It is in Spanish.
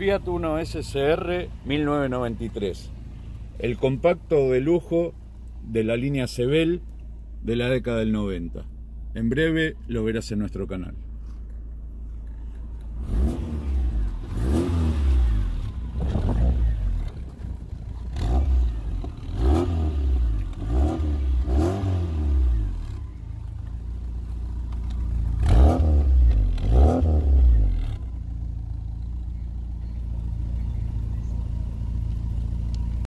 Fiat Uno SCR 1993. El compacto de lujo de la línea Sebel de la década del 90. En breve lo verás en nuestro canal.